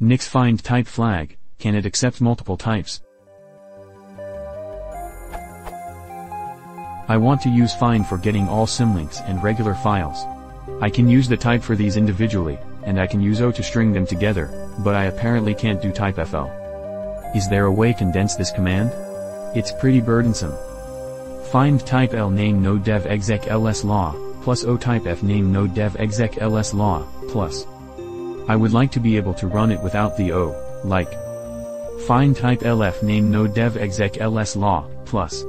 Nix find type flag, can it accept multiple types? I want to use find for getting all symlinks and regular files. I can use the type for these individually, and I can use O to string them together, but I apparently can't do type FL. Is there a way condense this command? It's pretty burdensome. Find type L name node dev exec ls law, plus O type F name node dev exec ls law, plus. I would like to be able to run it without the O, like. Find type lf name no dev exec ls law, plus.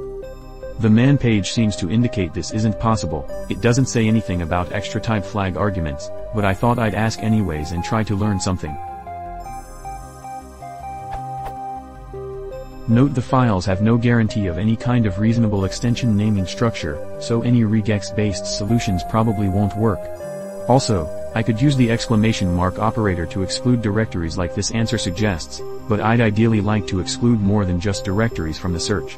The man page seems to indicate this isn't possible, it doesn't say anything about extra type flag arguments, but I thought I'd ask anyways and try to learn something. Note the files have no guarantee of any kind of reasonable extension naming structure, so any regex-based solutions probably won't work. Also, I could use the exclamation mark operator to exclude directories like this answer suggests, but I'd ideally like to exclude more than just directories from the search.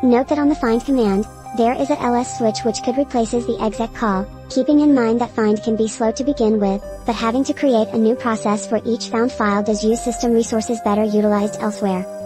Note that on the find command, there is a ls switch which could replaces the exec call, keeping in mind that find can be slow to begin with, but having to create a new process for each found file does use system resources better utilized elsewhere.